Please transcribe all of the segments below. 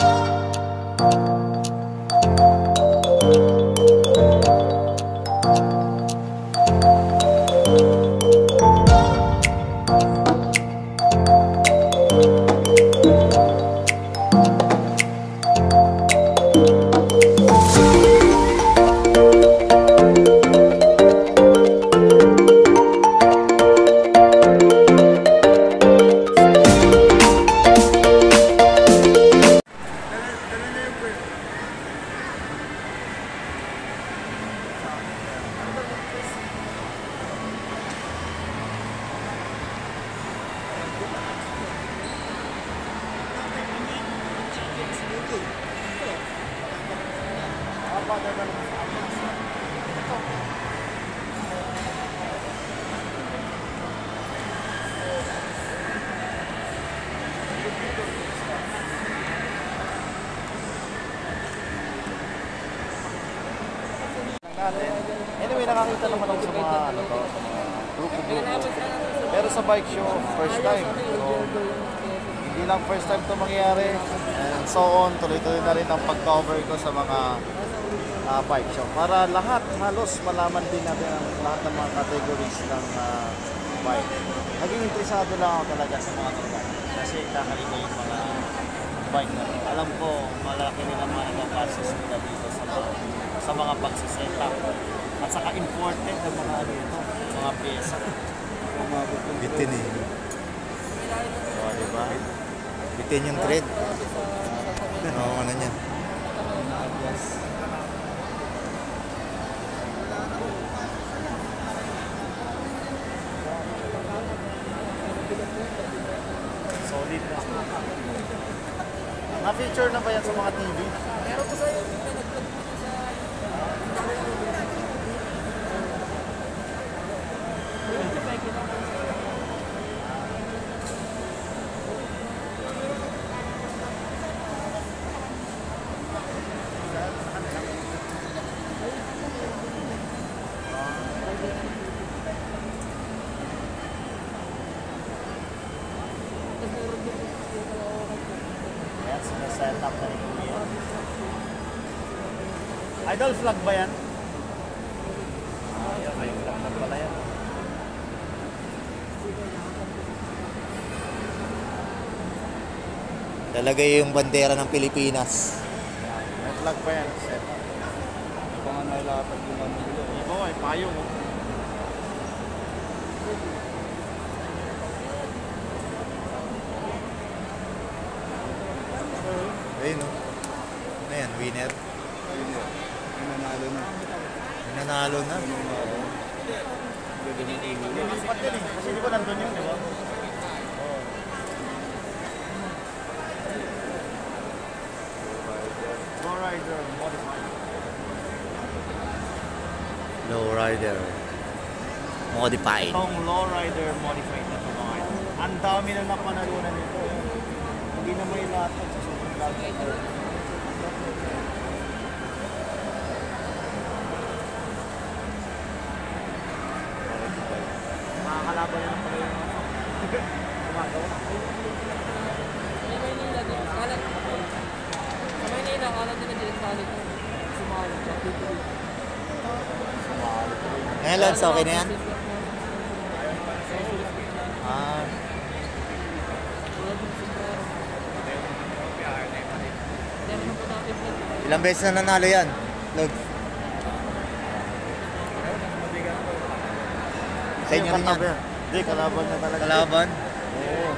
natin. At saka imported ng mga ano ito, mga pyesa. Bitin eh. So, di ba? Bitin yung thread. Oo, ano niya. Solid na. Na-feature na ba yan sa mga TV? Meron ko sa'yo. Yan, sinaset up na rin po yan. Idol flag ba yan? Yan, may flag na pala yan. Lalagay yung bandera ng Pilipinas. May flag pa yan, set up. Ito nga nailatag yung ano nila. Iba ay payong. oh. Ayun oh. Ano yan, winner? Nanalo na. Nanalo na. Lipat yan eh. Kasi di ba nandun yun, di ba? Oo. Lowrider modified. Itong lowrider modified na ito mga ito. Ang dami na napanalunan nito. Hindi na may lahat sa sobrang lahat. Makakalaban na pala yung ano. Gumagawa. Sa Maynila din. Kala Sa Maynila, kala nila din kala ko. Sumali. Ngayon, Lance, okay na yan? Ah, ilang beses na nanalo yan? Log. Sa inyo rin yan. Hindi, kalaban na talaga. Kalaban? Oo.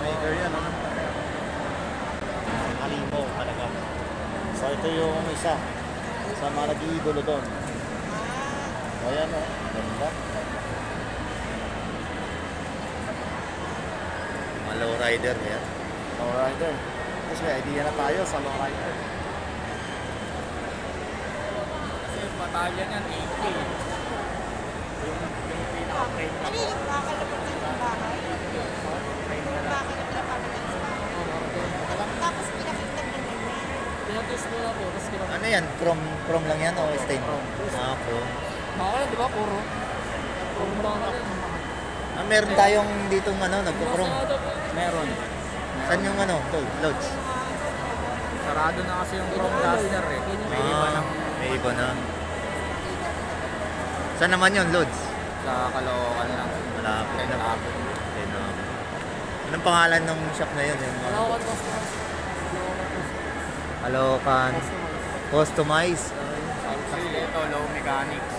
Maker yan. Ano? Halimaw talaga. So ito yung isa sa mga nag-iidolo doon. Ayan o. Ganda. Mga lowrider yan. Lowrider. Tapos may idea na tayo sa lowrider. Kasi yung batalyan yan, 8K. Yung, yung pinaka-frame na po. Ano yan? Chrome, chrome lang yan o stain? Ah, chrome. Baka di ba, puro? Puro ka Ah, meron tayong ditong ano, nagpo-chrome. Meron. Saan yung ano, Tol? Lods? Sarado na kasi yung Chrome Duster eh. May iba Ah, ng May iba na. Saan naman yun, Lods? sa Caloocan lang. Malapit na. Ten up. Anong pangalan ng shop na yun? Yung, mga- Wala ko customer. Alokan. Customize. Tapos ito, low mechanics.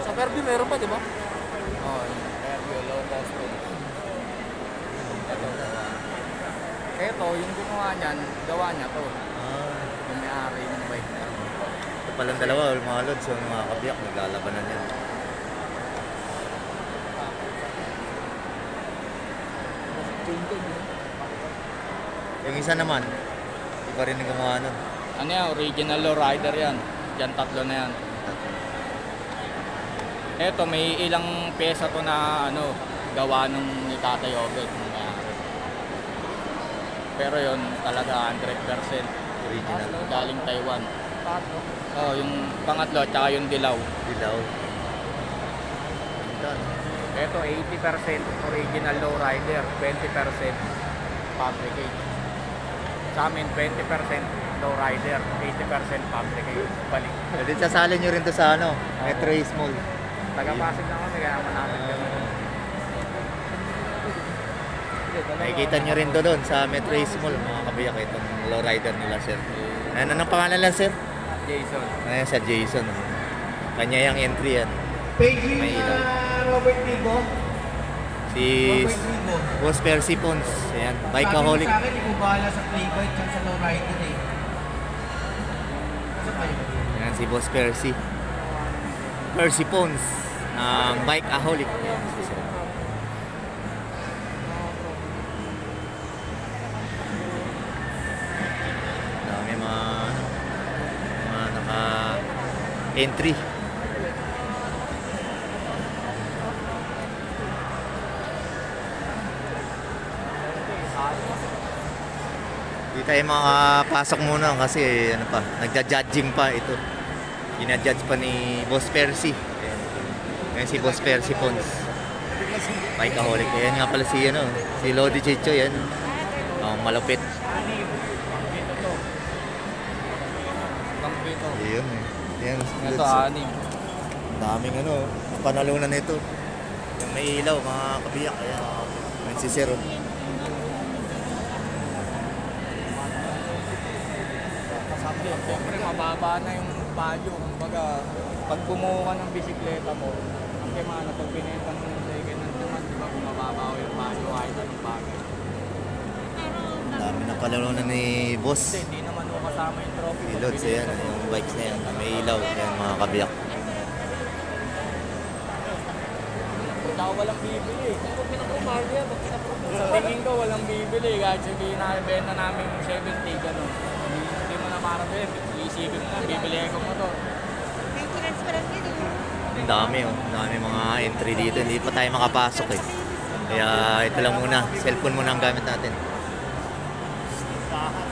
Sa Fairview meron pa, di ba? Oh, Fairview, low cost. Ito, gawa. Ito, yung gumawa niyan, gawa niya to. Ah, Yung may-ari ng bike na. ito palang dalawa, mga Lods. So, mga kabiyak, naglalabanan yan. Yung isa naman, iba rin yung gumawa nun. Ano yan, original low rider yan. Diyan tatlo na yan. Ito, may ilang pyesa to na ano, gawa nung ni Tatay Obed. Pero yon talaga 100% Original. galing Taiwan. Tatlo. Oh, yung pangatlo, tsaka yung dilaw. Dilaw. Ito, 80% original low rider, 20% fabricate. Sa amin, 20% low rider, 80% fabricate. Balik. Pwede sasali nyo rin to sa ano, Metro East Mall. Taga-Pasig na kami, kaya manapit kami. Nakikita nyo rin to doon sa Metro East Mall, mga kabiyak itong low rider nila, sir. Ano anong pangalan lang, sir? Jason. Ayan, sa Jason. Kanya yung entry yan. Page May ilaw. Robert Vigo. Si Robert Vigo. Boss Percy Pons. Ayan, Sabi bikeaholic. niya sa akin, bahala sa playbike at sa lowrider eh. Ayan, si Boss Percy. Percy Pons. Ng bikeaholic. Sir. Dami mga, mga naka-entry. Di tayo makapasok muna kasi ano pa, nagja-judging pa ito. Ina-judge pa ni Boss Percy. Ayan. Ayan si Boss Percy Pons. Bikeaholic. Ayan nga pala si ano, si Lodi Chicho yan. Ang malupit. Ayun eh. Ayan, Ito, anim. daming ano, panalunan nito. Yung may ilaw, mga kabiyak. Ayan. Ayan si Zero. Siyempre, mababa na yung value. Kumbaga, pag bumuo ka ng bisikleta mo, ang kemana, pag binenta mo ng second hand naman, di ba, bumababa yung value kahit anong bagay. Ang dami na panalunan ni Boss. Kasi hindi naman mo kasama yung trophy. Si Lods, ayan. Yung bikes na yan. May ilaw. Ayan, mga kabiyak. Punta ko walang bibili. Kung pinakumahal niya, pag pinapromote. Sa tingin ko, walang bibili. Kahit sabihin na ibenta namin yung 70, gano'n. Hindi, hindi mo na marabili. Iisipin mo na, bibili ko mo to. Maintenance pa lang yun eh. Ang dami oh. Ang dami mga entry dito. Hindi pa tayo makapasok eh. Kaya ito lang muna. Cellphone muna ang gamit natin.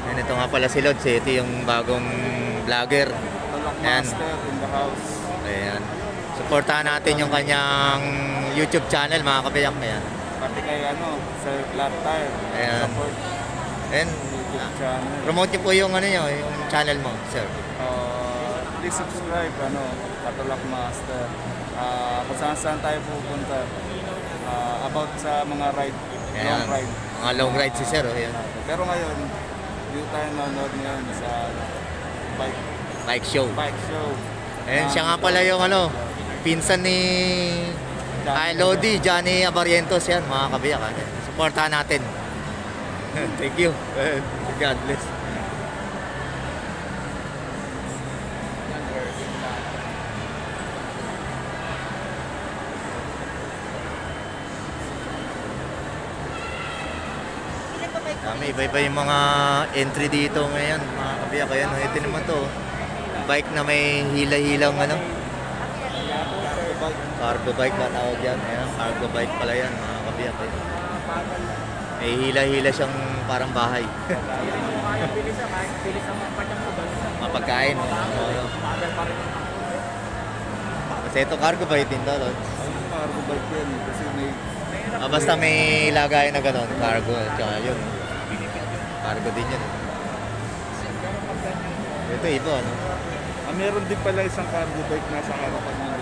Ayan, ito nga pala si Lods eh. Ito yung bagong vlogger. Ayan. Ayan. Supportahan natin yung kanyang YouTube channel mga kabiyak. Ayan. Pati kay ano, Sir Flat Tire. Ayan. Support Ayan. Channel. Promote niyo po yung ano nyo, yung channel mo, sir. Uh, please subscribe, ano, Katulak Master. Ah, kung saan saan tayo pupunta. Ah, about sa mga ride, Ayan. long ride. Mga long ride si sir. Oh. Ayan. Pero ngayon, dito tayo nanonood ngayon sa bike, Bike show. bike show. Ayan, siya nga pala yung ano, pinsan ni Kay Lodi, Johnny Abarientos yan, mga kabiyak. ah. Supportahan natin. Thank you. God bless. Dami, iba-iba yung mga entry dito ngayon, mga kabiyak. Ayan, ito naman to. Bike na may hila-hilang ano. Cargo bike ba yan? Cargo bike pala yan, mga kabiyak. Ayan. May hila-hila siyang parang bahay. Bilis kahit bilis ang. Mapagkain. Oo. Bagal pa rin ang Kasi ito cargo bike din to, Lods. Ang cargo bike yan, kasi may Ah, basta may lagay na gano'n, cargo, at saka yun. Cargo din yan. eh. Ito iba, ano? Ah, meron din pala isang cargo bike nasa harapan ng.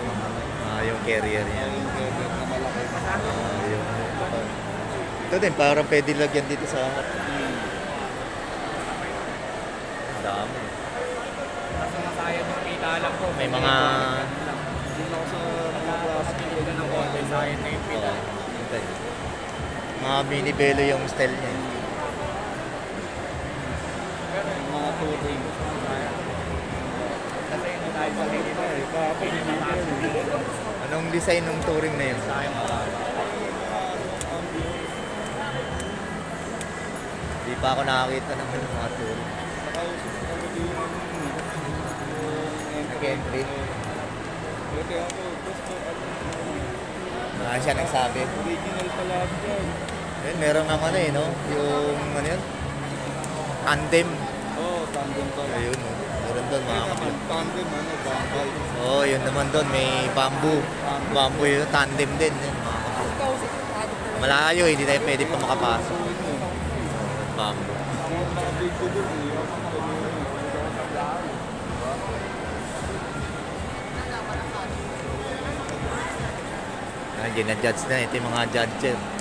Ah, yung carrier niya. Yung carrier na malaki. Ah, yung... Ito din, parang pwede lagyan dito sa harap. Ang Dami. Nasa masaya ng kita lang po. May mga... Doon ako sa mga ko ng konti. Sayang na yung pila. Mga mini velo yung style niya. eh. Yung mga touring. Kasi hindi tayo sa dito na. Anong design ng touring na yun? Marami. Di pa ako nakakita ng ano, mga yung Nag-entry. Marami siya nagsabi. original pala dyan. Yun, meron ng ano eh, no? Yung ano yun? Tandem. Oo, oh, tandem pala. Ayun, no? Meron doon mga kapatid. tandem, ano, bangkay. Oo, oh, yun naman doon. May bamboo. Bamboo yun, tandem din. Yun, mga kapatid. Malayo, hindi tayo pwede pa makapasok. Dun. Ah, ginajudge na. Ito yung mga judger.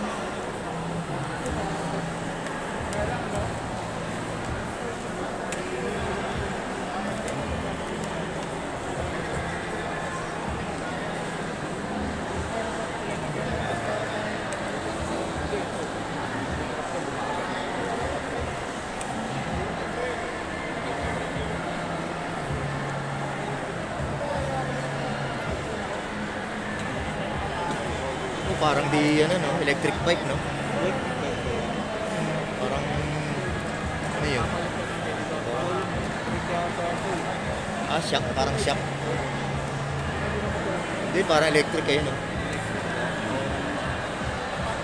Parang electric kayo, no?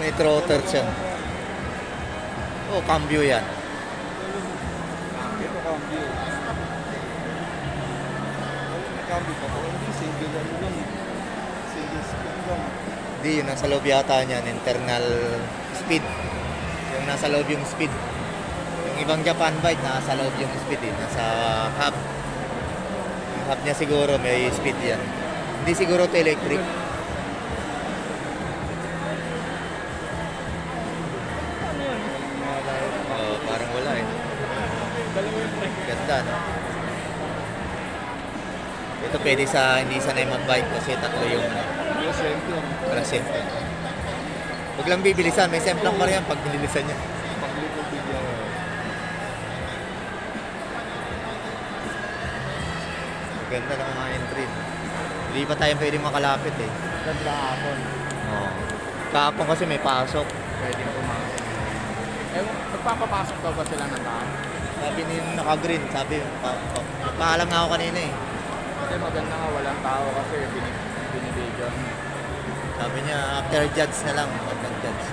May trotter siya. Oh, cambio yan. Cambio. Wala na cambio pa. Hindi, single ano lang eh. Single spin lang. Hindi, yung nasa loob yata niyan, internal speed. Yung nasa loob yung speed. Yung ibang Japan bike, nasa loob yung speed eh. Nasa hub. Yung hub niya siguro may speed yan. Hindi siguro to electric. Oo, parang wala eh. Ganda, no? Ito pwede sa hindi sanay mag-bike kasi tatlo yung Yung center. Present. Huwag lang bibilisan, may semplang pa rin yan pag binilisan niya. Paglikod bigyan. Hindi pa tayo pwede makalapit eh. Ganda hapon. Oo. Kahapon kasi may pasok. Pwede pumasok. Eh, magpapapasok daw ba sila ng tao? Sabi ni naka-green, sabi, pa, pa, paalam nga ako kanina eh. Kasi maganda nga walang tao kasi binib binibigyan. Sabi niya, after judge na lang, after judge.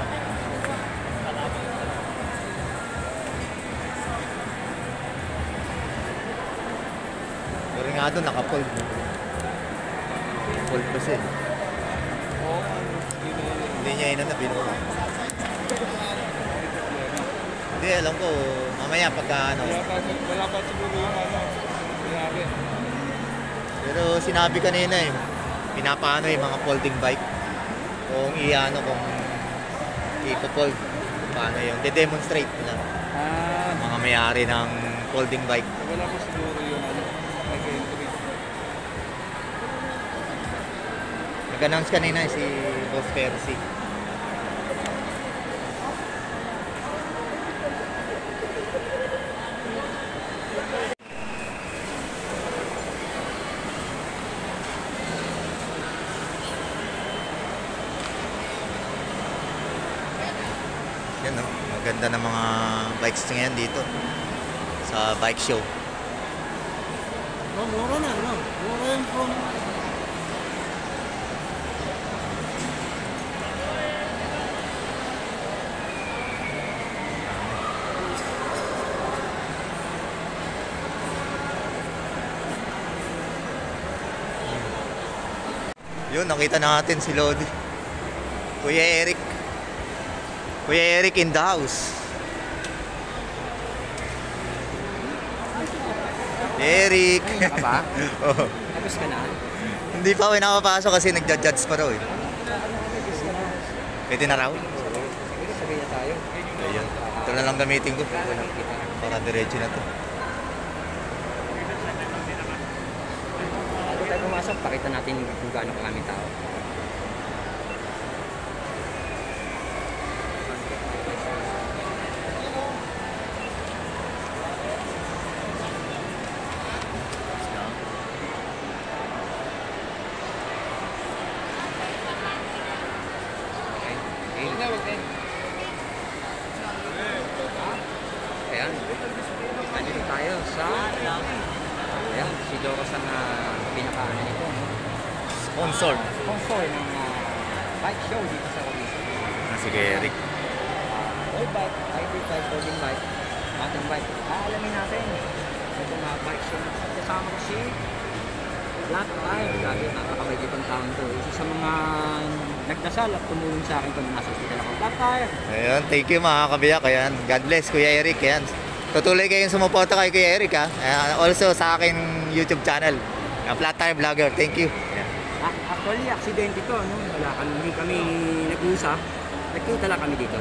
Pero nga doon, naka-fold. Fold kasi. Oo, Hindi niya ina na binuha. Hindi, alam ko, mamaya pagka ano. Wala pa, wala pa siguro yung ano, nangyari. Pero sinabi kanina eh, pinapaano yung mga folding bike. Kung i-ano, kung ipo-fold. Paano yung de-demonstrate nila. Ah, Mga may-ari ng folding bike. wala pa siguro yung ano, nag-entry. Nag-announce kanina si Boss Percy. Yan no, maganda ng mga bikes ngayon dito sa bike show. Mura na, no? Mura yung from... nakita natin si Lodi. Kuya Eric. Kuya Eric in the house. Eric. Ay. Tapos ka na? Hindi pa, pinapapasok kasi nagja-judge pa raw eh. Pwede na raw? Siguro sabihin tayo. Ayun. Ito na lang gamitin ko. Para diretso na to. Pakita natin kung gaano karaming tao. Ayan. Nandito tayo sa... Ayan, si Doros ang uh, pinaka-ano nito. Sponsored. Sponsor ng ah, bike show dito sa. Ah, Sige, Eric. All bike, hybrid bike, folding bike, mountain bike. Aalamin natin. Ito mga bike show. Kasama ko si Black Tire. Grabe, napakabait itong taon to. Isa sa mga nagdasal at tumulong sa akin kung nasa hospital ako. Black Tire. Ayun, thank you mga kabiyak. Ayan. God bless, Kuya Eric. Ayan. Tutuloy kayong sumuporta kay Kuya Eric ha. Ayan, also sa akin YouTube channel. Ayan, Flat Tire Vlogger. Thank you. Ayan. Ah, actually, aksidente to. No? Wala kami, hindi kami nag-usap. Nagkita lang kami dito.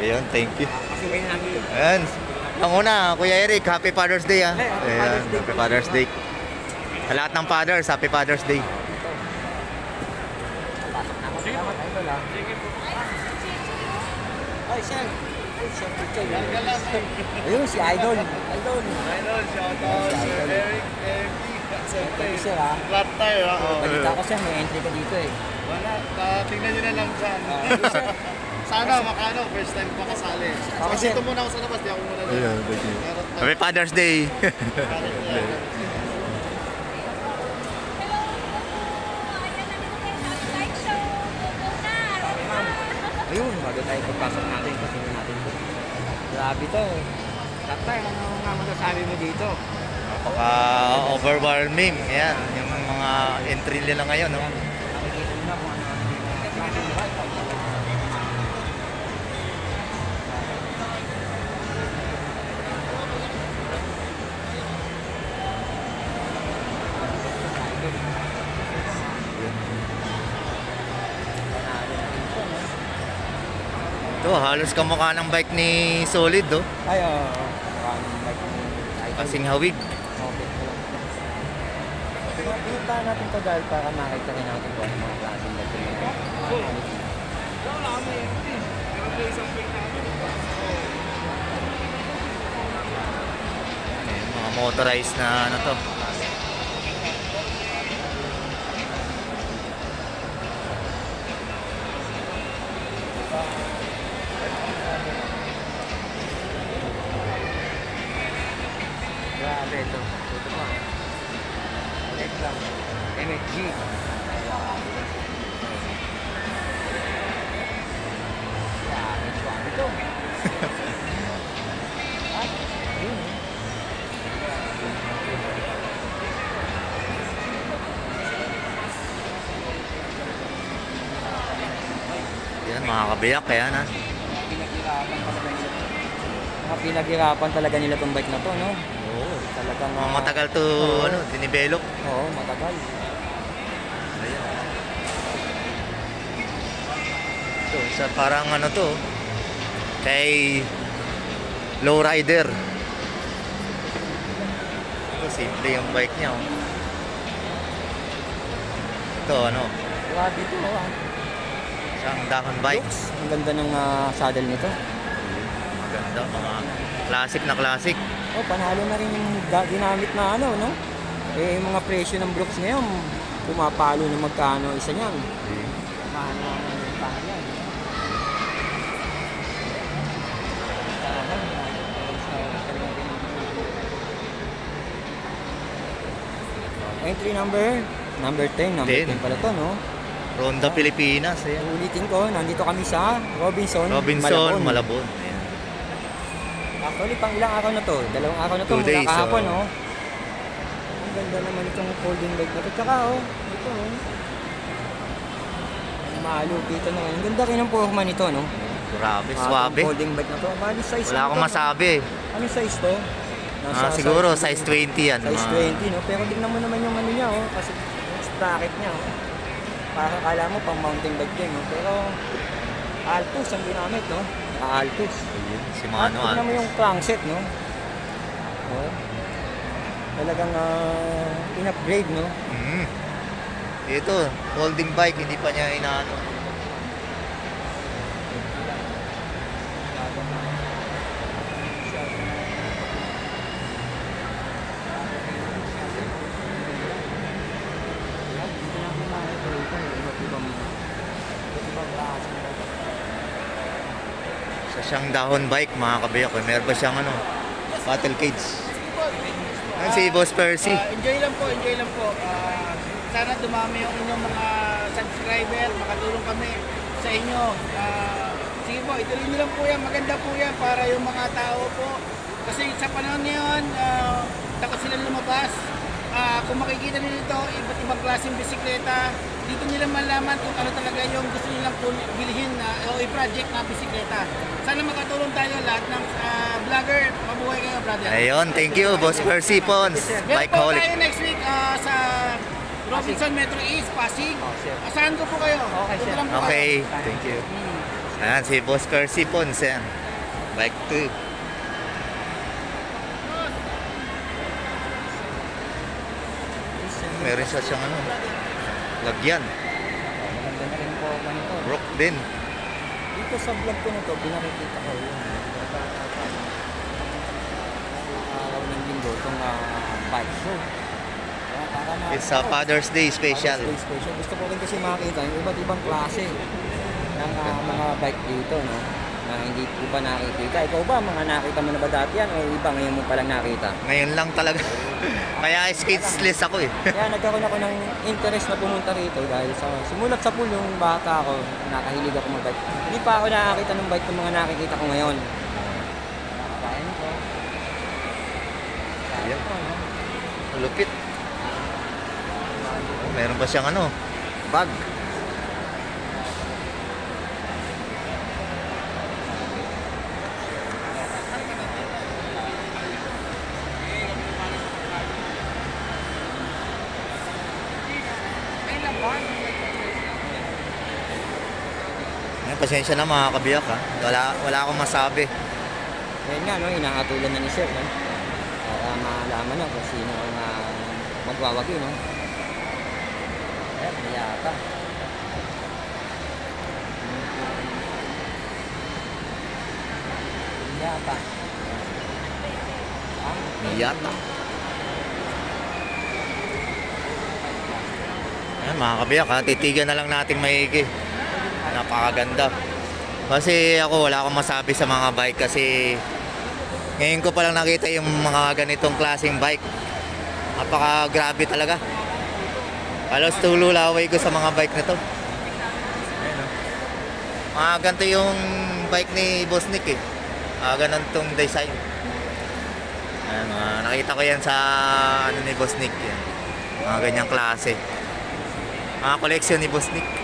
Ayun, thank you. Ah, kasi ngayon namin Ayan. Ang una, Kuya Eric, Happy Father's Day ha. Hey, Happy Ayan, Father's Day. Happy Father's Day. Sa lahat ng fathers, Happy Father's Day. Ah. Ay, picture. Ayun, si Idol. Idol. Idol, shout out, Sir Eric, Eric, You, sir ah. Flat tire, ha? Oh. Balita ko siya, may entry ka dito eh. Wala, ah, tingnan nyo na lang. Ah, yes, sir. Sana, makano, first time pa kasali. Okay, Kasi ito muna ako sa labas, di ako muna. Ayan, thank you. Happy Father's Day. Ayun, bago tayo pagpasok natin, patingin natin. Grabe to. Kapay, ano nga masasabi mo dito? Napaka-overwhelming. Ayan, yung mga entry nila ngayon. No? Ito, halos kamukha ng bike ni Solid, oh. Ay, oo. Maraming bike ni Idol. Kasing hawig. Pinuntahan natin to dahil para makita rin natin kung ano mga klaseng bike yung mga quality. Ayan, mga motorized na ano to. Kaya na. Pinaghirapan talaga nila. Mga pinaghirapan talaga nila tong bike na to, no? Oo. Talagang Mga ah, matagal to, Oo. ano, dinivelop. Oo, matagal. Ito, sa parang ano to, kay lowrider. Ito, simple yung bike niya. Oh. Ito, ano, Grabe ito, oh. ah. Isang dahon bikes. Ang ganda ng ah, saddle nito. Maganda, mga classic na classic. Oh, panalo na rin yung ginamit na ano, no? Eh, yung mga presyo ng Brooks ngayon, pumapalo na magkano isa niyan. Mahal na yan. Entry number? Number 10. Number 10. 10 pala to, no? Ronda Pilipinas. Ayan. Ulitin ko, nandito kami sa Robinson, Robinson, Malabon. Malabon. Ayan. Actually, pang ilang araw na to? Dalawang araw na to Two mula days, kahapon, oh. no? Ang ganda naman itong folding bike na to. Tsaka, oh, ito, oh. Ang Malupit ito naman. Ang ganda rin ng forma nito, no? Grabe, Ah, swabe. folding bike na to. Bali size Wala ano akong masabi. Anong size to? Ah, siguro size 20 yan. Size mga- 20, no? Pero tignan mo naman yung ano niya, oh. Kasi yung sprocket niya, oh. Parang kala mo pang mountain bike din, oh. Pero Altus ang ginamit, no? Altus. Ayun, si At Mano ah. tignan mo yung crankset, no? Oh. Talagang ah, in-upgrade, no? Mm. Ito, holding bike, hindi pa niya inaano. Dito namin makikita ito, eh. Iba't ibang, iba't ibang klase ng bike. Sa siyang dahon bike, mga kabayak. eh. Meron ba siyang ano, battle cage? Yan si Boss Percy. Ah, enjoy lang po, enjoy lang po. Ah, sana dumami yung inyong mga subscriber, makatulong kami sa inyo. Ah, sige po, ituloy nyo lang po yan. Maganda po yan para yung mga tao po. Kasi sa panahon ngayon, uh, takot silang lumabas. Ah, kung makikita nyo dito, iba't ibang klaseng bisikleta, dito nila malaman kung ano talaga yung gusto nilang bilhin na, o i-project na bisikleta. Sana makatulong tayo lahat ng ah, vlogger. Mabuhay kayo, brother. Ayun, thank you, Boss Percy Pons. Meron Bike po holic. tayo next week ah, sa Robinson Metro East, Pasig. Oh. Asahan ko po kayo. Okay, sir. Okay, thank you. Ayan, si Boss Percy Pons. Yan. Bike 2. Meron siya siyang ano, lagyan. Maganda na rin po ako nito. Rock din. Dito sa vlog ko na to, pinakikita ko yun. Araw ng linggo, itong ah, bike show. It's a Father's Day special. Father's Day special. Gusto ko rin kasi makita yung iba't ibang klase ng ah, mga bike dito, no? Na hindi ko pa nakikita. Ikaw ba, mga nakita mo na ba dati yan o iba ngayon mo palang nakita? Ngayon lang talaga. Kaya speechless ako eh. Kaya nagkaroon ako ng interest na pumunta rito dahil sa simulat sa pool yung bata ako, nakahilig ako mag-bike. Hindi pa ako nakakita ng bike ng mga nakikita ko ngayon. Nakakabayan ko. Ayan. Lupit. Oh, meron pa siyang ano, bag. Pasensya na mga kabiyak ha. Wala, wala akong masabi. Ngayon nga, no, inaatulan na ni Sir, no? Para malaman na kung sino ang uh, magwawagi, no? Eh, may yata. Yata. Ah, Yata. Ayan mga kabiyak ha, titigan na lang natin maigi. Napakaganda. Kasi ako wala akong masabi sa mga bike kasi ngayon ko pa lang nakita yung mga ganitong klaseng bike. Napaka grabe talaga. Halos tululaway ko sa mga bike na to. Oh. Mga ganito yung bike ni Boss Nick eh. Ah, ganun tong design. Ayan, mga nakita ko yan sa ano ni Boss Nick yan. Mga ganyang klase. Mga koleksyon ni Boss Nick.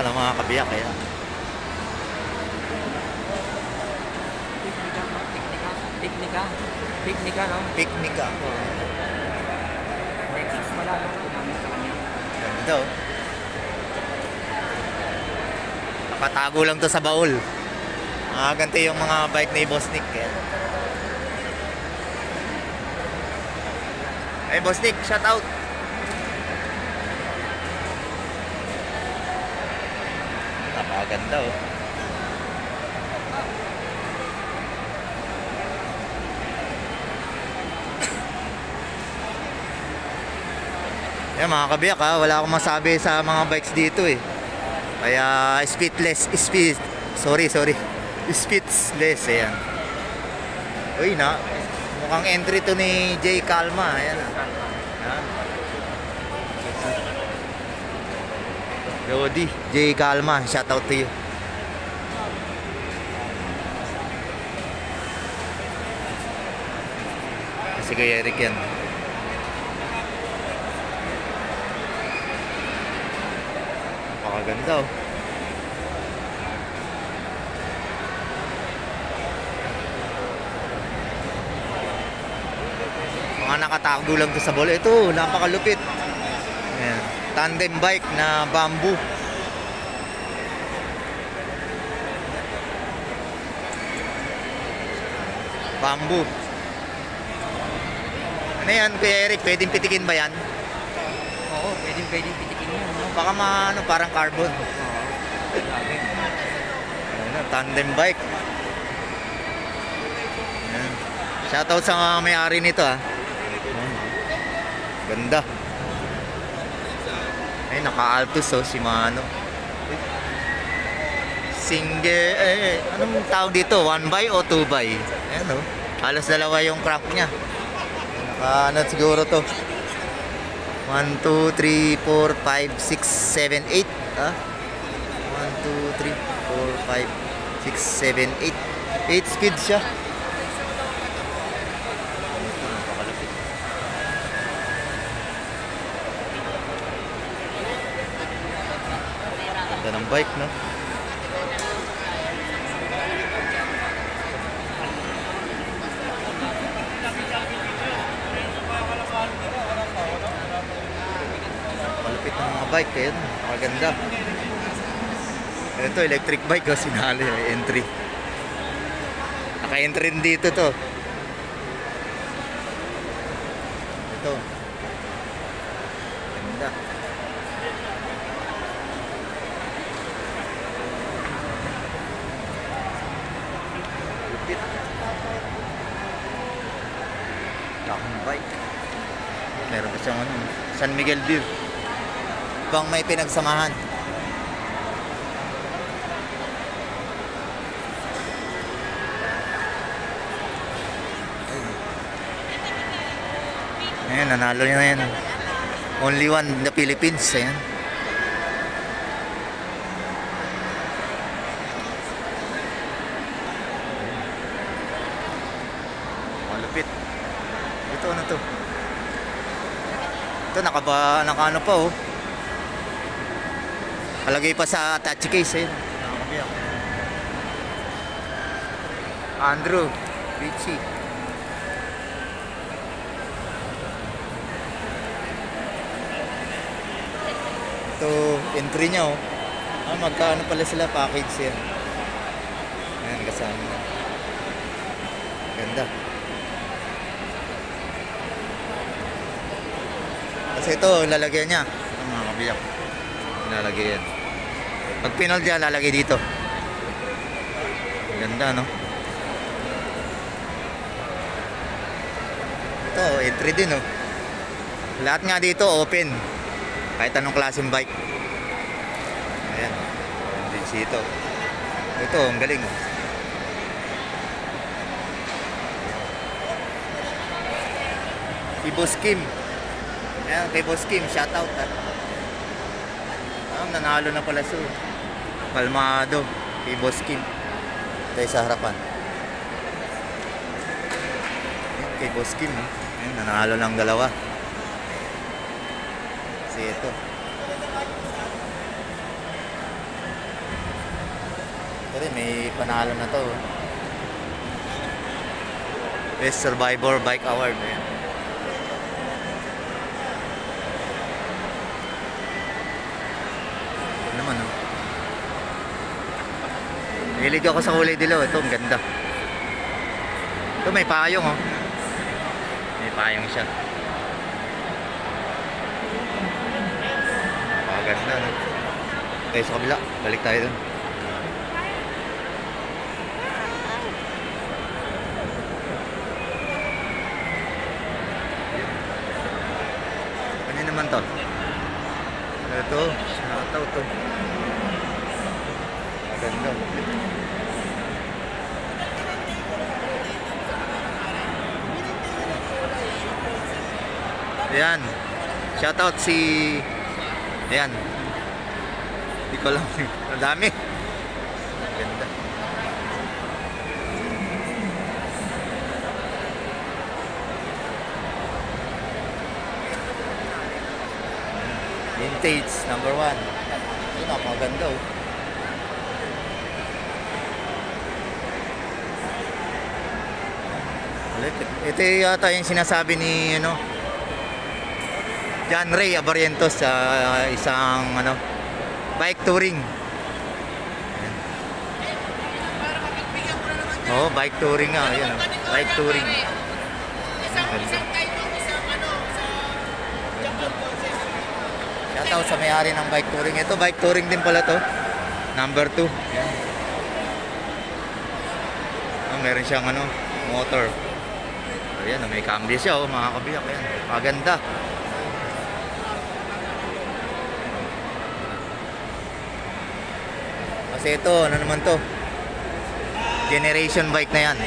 Mga ganda ng mga kabiyak kaya. Piknika? Piknika. Piknika. Piknika, no? Picnic ah. Texas pala, no? Ginamit sa kanya. Ganda oh. Nakatago lang to sa baul. Mga ganito yung mga bike ni Boss Nick. Kaya. Ay, Boss Nick, shout out. Napakaganda oh. Yan mga kabiyak ha, wala akong masabi sa mga bikes dito eh. Kaya speedless, speed, sorry, sorry. Speedless, ayan. Uy na, mukhang entry to ni Jay Calma, ayan. Ayan. Rodi, J. Kalma, shout out to you. Kasi kay Eric yan. Napakaganda oh. Mga nakatago lang to sa bola. Ito, napakalupit. Tandem bike na bamboo. Bamboo. Ano yan, Kuya Eric? Pwedeng pitikin ba yan? Oo, pwedeng pwedeng pitikin mo. No? Baka ma, ano, parang carbon. Ano, tandem bike. Ayan. Shoutout sa may-ari nito ah. Ganda. Ay, naka-altos oh, si Mano. Single, eh, anong tawag dito? One by o two by? Ayan oh. Halos dalawa yung crank niya. Naka, ano siguro to? 1, 2, 3, 4, 5, 6, 7, 8. Ah? 1, 2, 3, 4, 5, 6, 7, 8. 8 speed siya. Napakalapit. Ganda ng bike, no? Malupit ng mga bike, kaya maganda. Ito, electric bike, oh, sinali, eh, entry. Naka-entry dito to. Ito. Ganda. Lupit. Lakong bike. Meron pa siyang ano, San Miguel View. Bang may pinagsamahan. Ayan, nanalo niya yan. Only one in the Philippines. Ayan. Malupit. Ito ano to? Ito nakaba, naka ano pa oh. Kalagay pa sa touch case eh. Andrew, Richie. Ito, entry niya oh. Ah, magkaano pala sila package yan. Ayan, kasama. Ganda. Kasi ito, lalagyan niya. Ito mga kabiyak. Lalagay yan. Pag pinold niya, lalagay dito. Ganda, no? Ito, entry din, oh. Lahat nga dito, open. Kahit anong klaseng bike. Ayan. Din dito. Ito, ang galing. oh. Si Boss Kim. Ayan, kay Boss Kim, shoutout ha. Ah, nanalo na pala so. Kalmado. Kay Boss Kim. Tayo sa harapan. Ayan, kay Boss Kim. oh. Ayan, nanalo ng dalawa. Kasi ito. Ito may panalo na to. oh. Best Survivor Bike Award. Ayan. Ano naman, oh. Hilig ako sa kulay dilaw. Ito, ang ganda. Ito, may payong, oh. May payong siya. Napakaganda, no? Tayo sa kabila. Balik tayo dun. Ano naman to? Ito, shoutout to. Ganda. Ayan. Shoutout si... Ayan. Hindi ko lang. Ang dami. Ganda. Vintage, number one. Ay, napakaganda oh. Ito yata yung sinasabi ni ano John Ray Abarientos sa isang ano bike touring. Oh, bike touring nga, yun. Bike touring. Shoutout sa may-ari ng bike touring. Ito, bike touring din pala to. Number 2. Ayan. Oh, meron siyang ano, motor. Ayan, may cambio siya, oh, mga kabiyak. Ayan, paganda. Kasi ito, ano naman to? Generation bike na yan.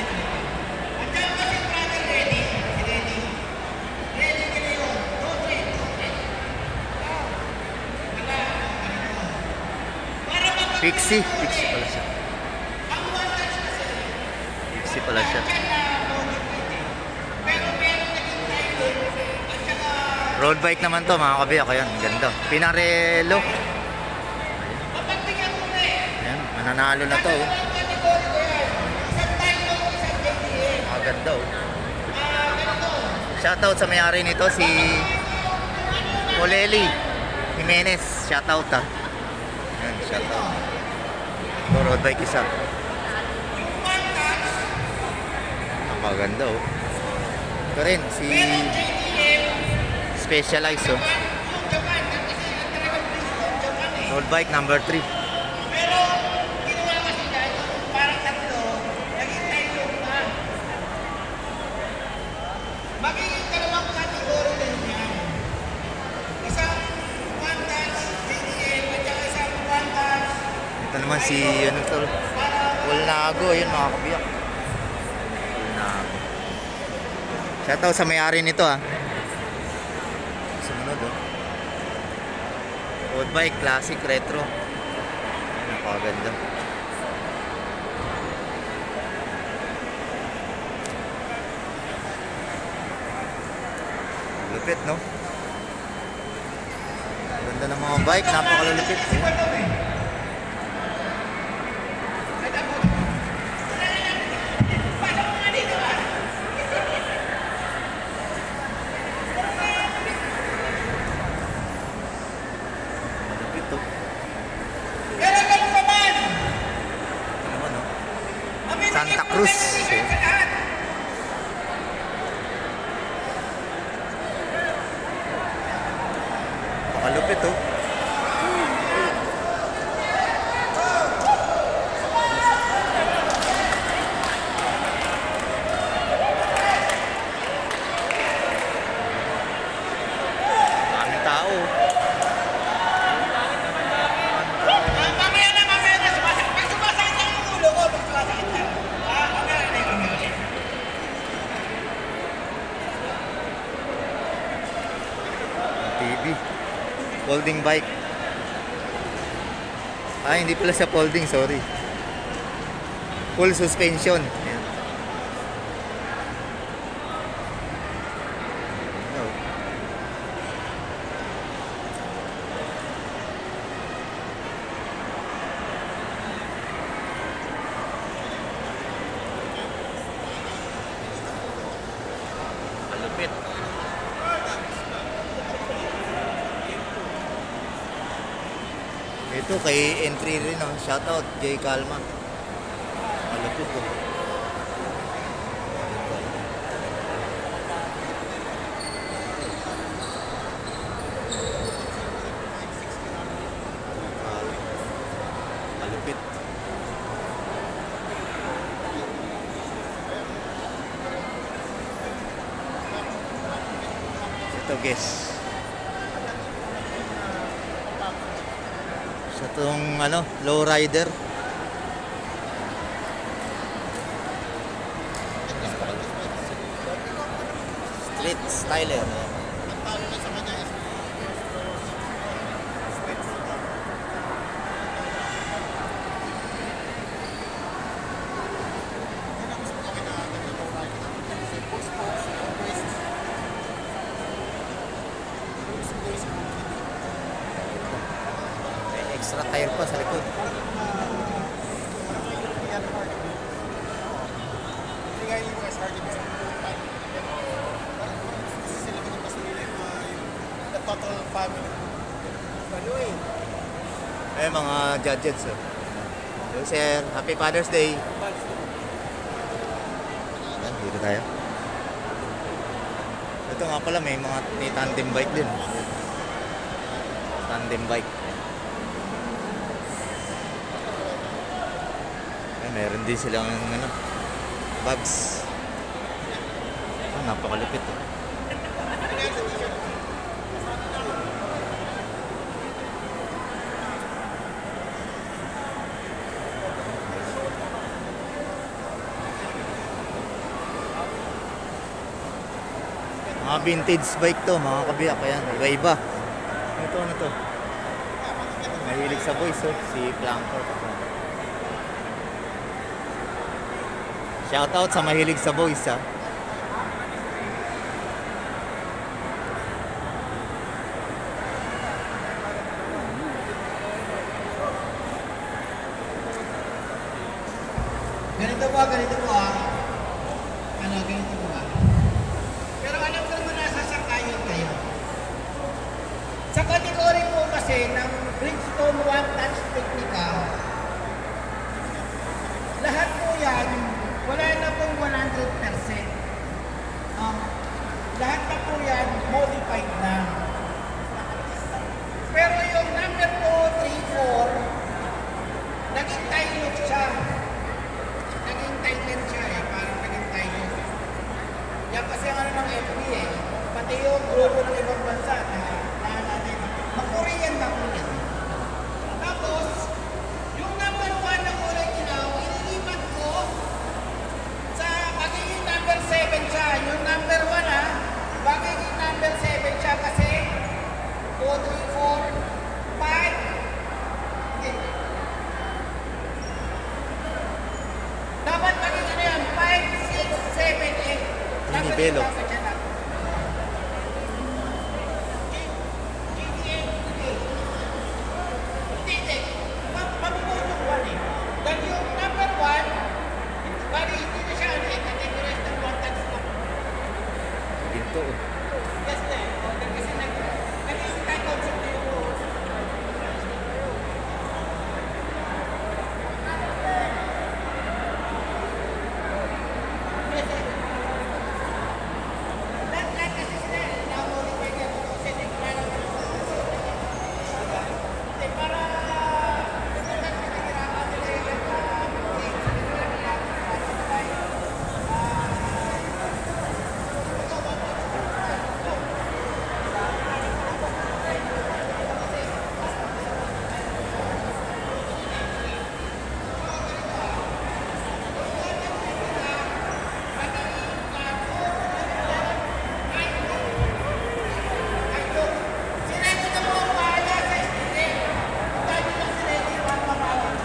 Pixie. Pixie pala siya. Pixie pala siya. Road bike naman to mga kabiyak. Ayan, ang ganda. Pinarello. Ayan, mananalo na to. Oh. Ang ganda oh. Shoutout sa may-ari nito si Poleli Jimenez. Shoutout ah. Ayan, shoutout. Ito, road bike isa. Napakaganda oh. Ito rin, si Specialized oh. Road bike number 3. Si ano to? Ulnago, yun mga kabiyak. Ulnago. Shoutout sa may-ari nito ah. Sumunod oh. Road bike, classic, retro. Napakaganda. Lupit no? Ganda ng mga bike, napakalulupit. Ayan. Malupit to. Pero ganun pa man, Ito naman oh. aminin Santa mo Cruz. na yung sa lahat. Pakalupit oh. Daming tao. Ah, mamaya na, mamaya na. Sumasakit. Pag sumasakit lang yung ulo ko, pag sumasakit lang. Ah, mamaya na, mamaya na. TV. Folding bike. Ah, hindi pala sa folding, sorry. Full suspension. Ayan. Oh. Malupit. Ito kay entry rin oh. Shoutout Jay Calma. Malupit oh. Malupit. Ito guys. Sa tong ano, low rider. Street styler. Tire pa sa likod. total family. Eh, mga judges. Oh. Hello, sir. Happy Father's Day. Ayan, dito tayo. Ito nga pala, may mga may tandem bike din. Tandem bike. Eh, meron din silang ano, bags. Ah, napakalupit. Oh. Mga vintage bike to, mga kabiyak. Ayan, iba-iba. Ito, ano to? Mahilig sa boys, oh. Si Flanker. Shoutout sa mahilig sa boys, ha. Ganito ba, ganito po ah. Ano, ganito po ah. Pero alam ko naman nasa sangkayon kayo. Sa kategory po kasi ng Bridgestone One Touch Technica, lahat po yan, wala na pong 100%. Um, lahat na po yan, modified na. Pero yung number 2, 3, 4, naging Hilux siya naging Thailand siya eh, parang naging Thailand. Yan kasi ang ano ng FB eh, pati yung grupo ng ibang bansa na na natin, mag-Korean yan? Tapos, yung number one na kulay ilaw, inilipat ko sa pagiging number 7 siya. 2, 3, 4, 5, hindi, Dapat maging ano yan, 5, 6, 7, 8. Dapat Nibelo. yung dapat yan. Hindi, hindi. Ma- mabubuo yung one eh. Dahil yung number one, bali hindi na siya ano eh, categorized ng one touch na. Ginto, oh. Yes, na eh. O, dahil kasi nag- naging type concept na yung Yes, eh. Lahat lahat kasi sila eh, na-modify niya ito kasi hindi para Hindi, para gusto lang pinahirapan nila yung ah, hindi, gusto nila nila classify. Si Renny na po ang bahala sa istite. Dahil lang si Renny ang mabawal.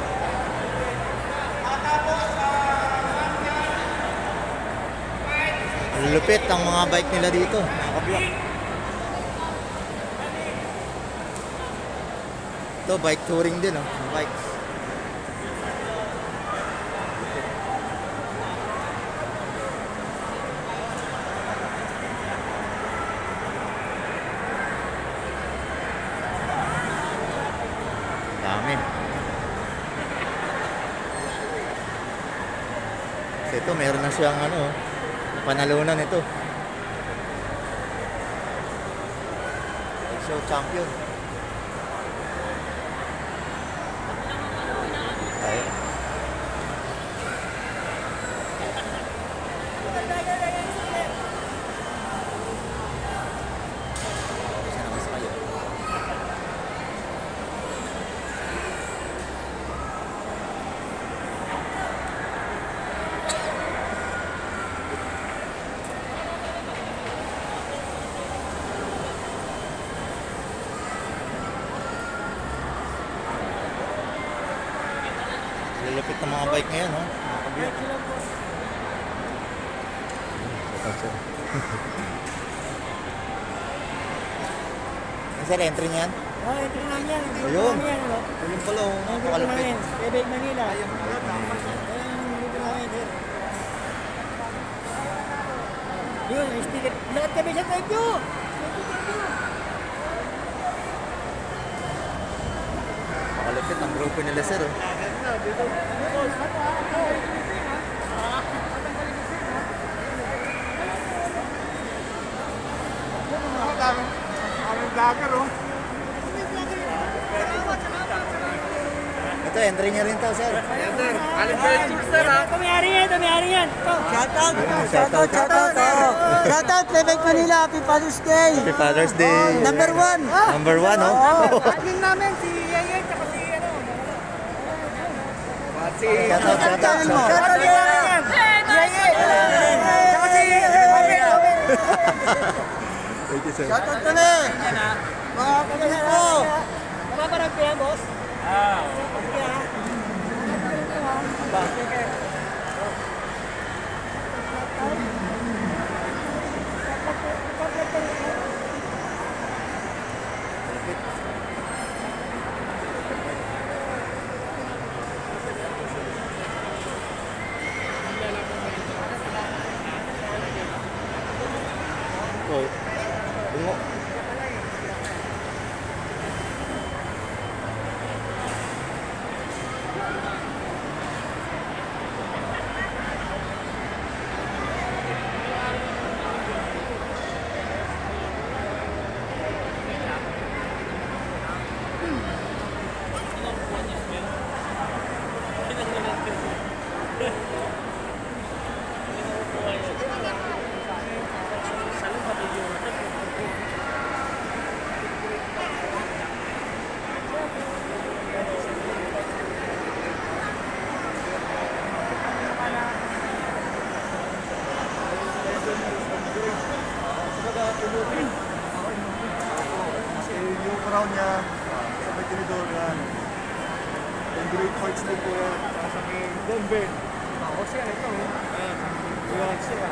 At tapos, ah, Lupit ang mga bike nila dito. Mga kabiyak. Ito, bike touring din, oh. Mga bikes. Dami. Kasi ito, meron na siyang ano, panalunan ito. Show champion. Lulupit ng mga bike ngayon, ha? Mga kabiyak. Ito, sir. Entry niyan? Oh, ito na yan. Ayun. Yan, ano? Ayun pala, oh, Ang grupo napakalapit. namin, Quebec, Manila. Ayun, ang grupo namin, sir. Yun, ang sticker. Lahat kami sa thank Napakalapit ang grupo nila sir. Oh. Ito, entry niya rin to, sir. Ito mayari yan, ito mayari yan. Shout out, shout out, shout out, Shout out, Quebec, Manila. Happy Father's Day. Happy Father's Day. Number one. Number one, oh. Admin namin, si Yaya, tsaka si ano. Shout out, shout out, shout out. Shout out yan. Yaya. Tsaka si out kami. Mga kagahan ko. Mapaparag pa yan, boss? Ah. Ah. Oh. Bungo. yung crown niya, sa may tinidor yan. Yung great points din po yan. Sa may Donbe. Ako siya, ito. Ayan. Yan siya.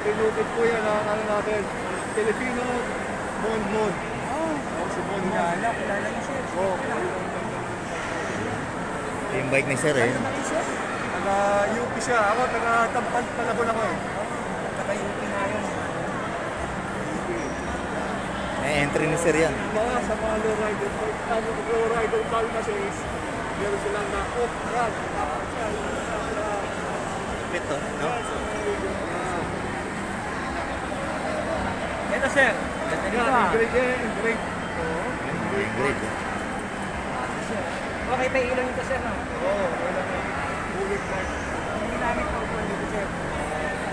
Tinukid po yan ang ano natin. Filipino Mon Mon. Oh, si Mon Mon. Kilala niyo siya. Oh, Ito yung bike ni sir, eh. taga-UP siya. Ako, taga-Tampan Palabon ako eh. Taga-UP na yun. May entry ni sir yan. Mga sa mga low rider, ano, low rider call kasi is, meron silang na off-run. Ito, no? Ito, sir. Ganda Yan, dito, ah. grade yan, grade. Oo. Yung grade. Okay pa ilaw nito, sir, no? Oo, wala na. Bullet mark. Hindi namin pa upuan dito, sir.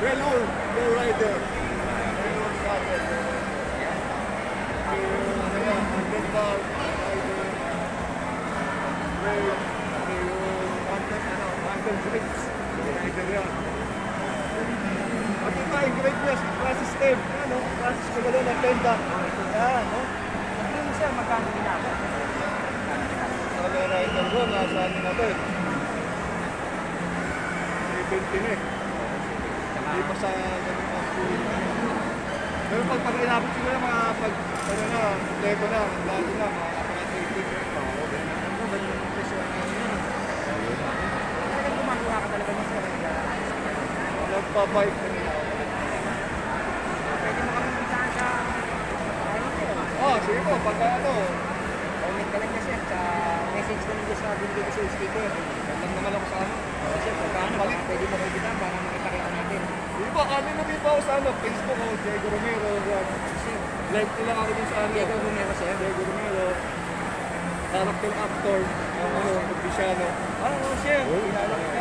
Well yan, hundred ball, rider. Well, yung hundred, ano, hundred grades. Rider yan. Pati tayo grade niya, Francis M. Ano, Francis ng tenda. Yan, no? Ano, sir, magkano ginagawa? Rider ko, nasa ano na to eh. 320 na eh. Hindi pa sa ganun ang. Pero pag pag inabot siguro mga pag ano na, lego na, lalo na, mga napaka-30 pa. Okay na. Yun? Talagang gumagawa ka talaga niya, sir. Nagpa-bike na nila. Pwede mo kami bisahan sa... Sir? Oh, sige po, pag ano, Comment ka lang niya, sir, sa message ko niya sa binigay ko sa sticker. lang naman ako sa ano. Kasi, sir, pagka ano, baka pwede mo kayo para makipakita natin. Hindi pa, kami na din pa ako sa ano, Facebook ako, Diego Romero. Live ko lang ako dun sa ano. Diego Romero, sir. Diego Romero. Character actor, yung ano, Pagdisiano. Oo, oh, siya.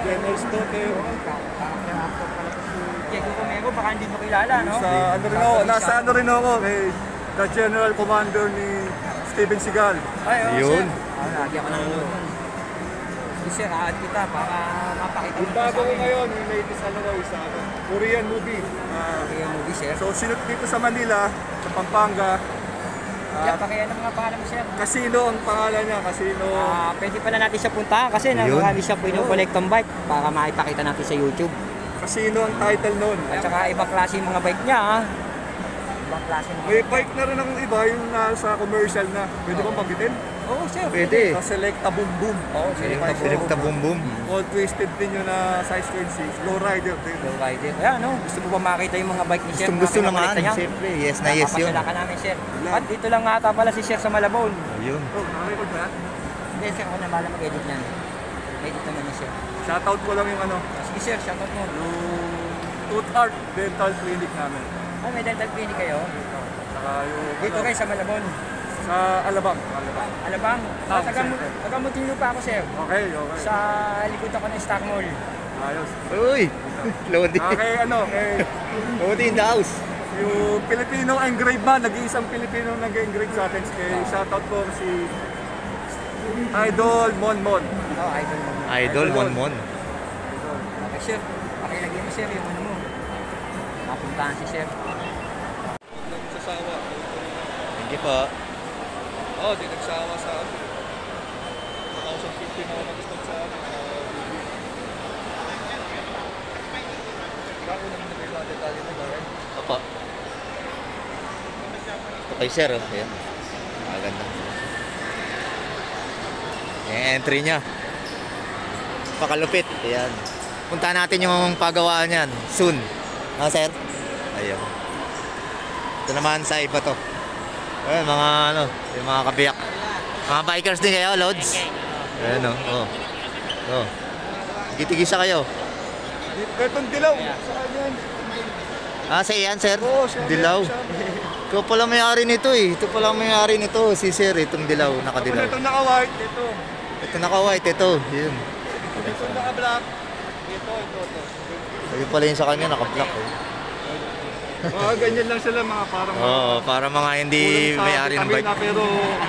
General Stotter. Character actor pala si Diego Romero. Baka hindi mo kilala, no? Sa ano rin ako, nasa ano rin ako kay the General Commander ni Steven Seagal. Ay, oo, Yun. Ah, lagi ako nanonood sir, aad kita para mapakita Yung bago ko ngayon, yung latest ano ko, isa Korean movie. Okay, yung movie, sir. so sinut dito sa Manila, sa Pampanga. Yeah, Ah, pakialam mga pangalan mo, sir. Casino ang pangalan niya, Casino. Ah, pwede pala natin siya puntahan kasi na Yun. marami siya pino-collect ng bike para maipakita natin sa YouTube. Casino ang title noon. At saka ibang klase yung mga bike niya, ah. Ibang klase ng May bike na rin akong iba yung nasa commercial na. Pwede bang pambitin? Oo, sir. Pwede. Sa Selecta Boom Boom. Oo, sir. Selecta, selecta boom boom. All twisted din yun na size 26. Low rider din. Low rider. Ayan, no? Gusto mo ba makita yung mga bike ni Sir? Gusto Mga naman. Siyempre, yes na yes yun. Napapasala ka namin, Sir. At dito lang nga ata pala si Sir sa Malabon. Ayun. Oh, nakarecord ba? Hindi, Sir. Ako na bahala mag-edit niyan. Edit naman ni Sir. Shoutout ko lang yung ano, Sige, Sir. Shoutout mo. yung Tooth Art Dental Clinic namin. Ah, may dental clinic kayo? Saka yung Dito ano, kayo sa Malabon. Sa Alabang. Alabang. Alabang. Ah, Ah, taga, sir. taga Muntinlupa ako, Sir. Okay, okay. Sa likod ako ng Star Mall. Ayos. Uy! Lodi. Ah, kay ano, kay Lodi in the house. yung Filipino engrave man, nag-iisang Pilipino nag-engrave sa atin. Kay shoutout ko si Idol Mon Mon. Oh, idol mo. Idol, Mon Mon. Okay, Sir. Pakilagay mo, Sir, yung ano mo. Mapuntahan si Sir. Nagsasawa. Thank you po. Oo, oh, di nagsawa sa akin. 2015 ako nag-start sa akin. Ako naman nagay sa detalye na gawin. Opo. Ito kay sir, oh. Ayan. Maganda. Yung entry niya. Pakalupit. Ayan. Punta natin yung pagawaan niyan. Soon. Ah, sir? Ayun. Ito naman sa iba to. Ayan, mga ano, yung mga kabiyak. Mga bikers din kayo, Lods. Ayan, oh. Oh. Oh. Gitigisa kayo. Itong dilaw. Sa. Ah, sa iyan, sir? Oo, siya. Dilaw. Ikaw pala may-ari nito eh. Ito pala may-ari nito. Si Sir, itong dilaw, nakadilaw. itong naka-white, ito. Ito naka-white, ito. Yun. Itong naka-black. Ito, ito, ito. Ayun pala yung sa kanya, naka-black eh. Mga ganyan lang sila, mga parang... Oo, para mga hindi kulang sa may-ari ng bike. Pero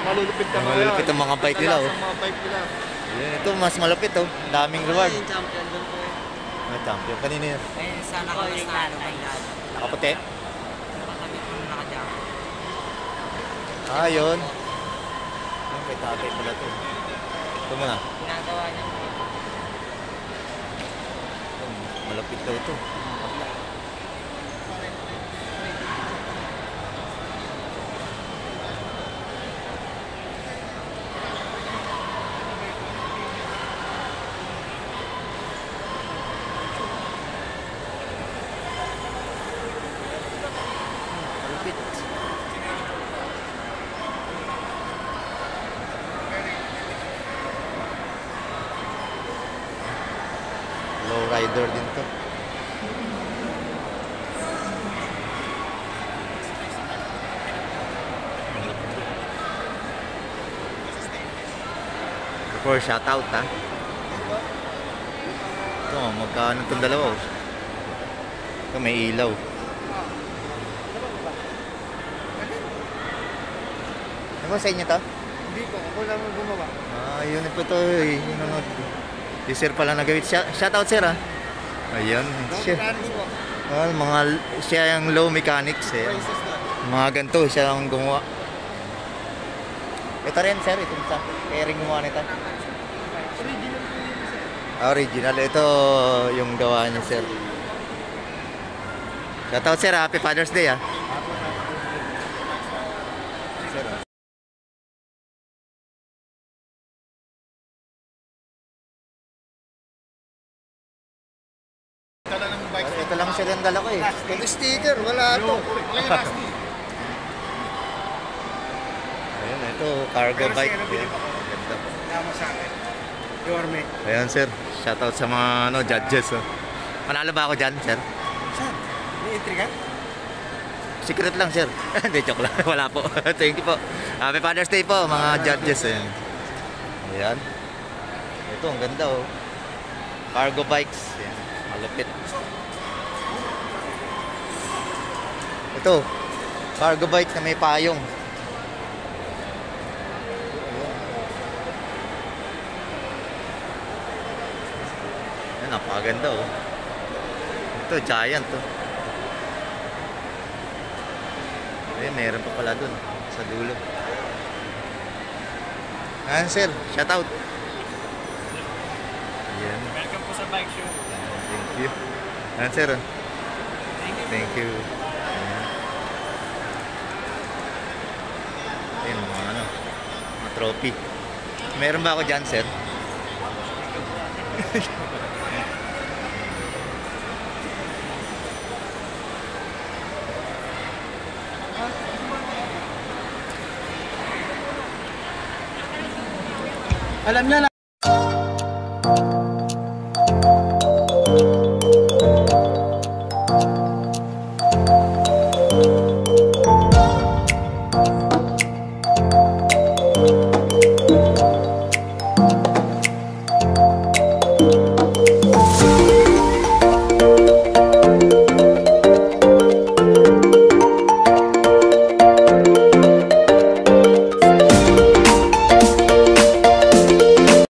malulupit ka Malulupit ang mga bike nila, oh. Mga bike nila. Yun, ito, mas malupit oh. Daming reward. May champion. Kanina yun. Ayun, sana ka mas na ano, bandad. Nakaputi. Nakatabi ko na nakadyan. Ah, yun. Yung may tatay pala to. Ito mo na. Ginagawa niya. Malapit daw ito. Malapit. Low rider din to. Before shoutout ha. Ito, magkano itong dalawa oh. Ito may ilaw. Ano sa inyo to? Hindi po, ako lang ang gumawa. Ah, yun po ito eh. Yun Si sir pala nagawit. Shout- Shoutout sir ah. Ayun. Siya. Ah, mga, siya yung low mechanics eh. Mga ganito, siya ang gumawa. Ito rin sir, itong sa airing gumawa nito. Ah, Original. Ito yung gawa niya sir. Shoutout sir, happy Father's Day ah. Lang sila ang dala ko eh. Yung sticker, wala to. Ayun, ito, cargo bike. Ayan, ganda. Tama sa akin. Yorme. Ayan sir, shoutout sa mga ano, judges. Oh. Manalo ba ako dyan, sir? Saan? May entry ka? Secret lang, sir. Hindi, joke lang. Wala po. Thank you po. Happy Father's Day po, mga judges. Ayan. Ayan. Ito, ang ganda oh. Cargo bikes. Ayan. Malupit. Ito, cargo bike na may payong. Ayan, napakaganda oh. Ito, giant to. Ayun, meron pa pala dun sa dulo. Ayan sir, shout out. Ayan, Welcome po sa bike show. thank you. Ayan sir. oh. Thank you. Ayan. Trophy. Meron ba ako dyan, sir? Alam niya